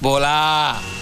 bola.